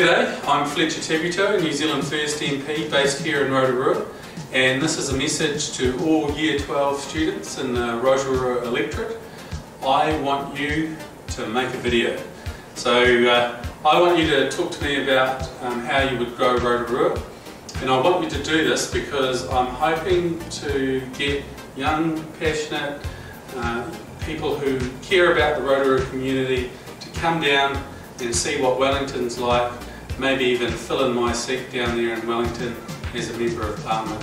G'day, I'm Fletcher Tabuteau, New Zealand First MP based here in Rotorua and this is a message to all Year 12 students in the Rotorua electorate. I want you to make a video. So uh, I want you to talk to me about um, how you would grow Rotorua and I want you to do this because I'm hoping to get young, passionate uh, people who care about the Rotorua community to come down and see what Wellington's like, maybe even fill in my seat down there in Wellington as a Member of Parliament.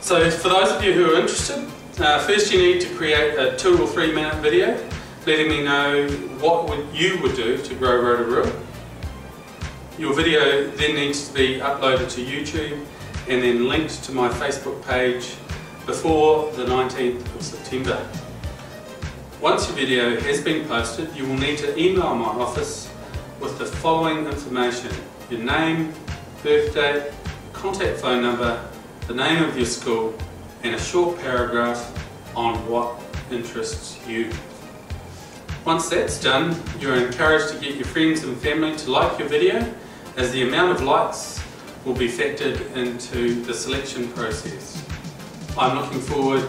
So for those of you who are interested, uh, first you need to create a two or three minute video letting me know what would you would do to grow Rotorua. Your video then needs to be uploaded to YouTube and then linked to my Facebook page before the 19th of September. Once your video has been posted, you will need to email my office with the following information. Your name, birthday, contact phone number, the name of your school, and a short paragraph on what interests you. Once that's done, you're encouraged to get your friends and family to like your video as the amount of likes will be factored into the selection process. I'm looking forward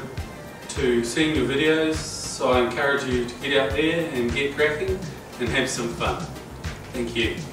to seeing your videos, so I encourage you to get out there and get cracking and have some fun. Thank you.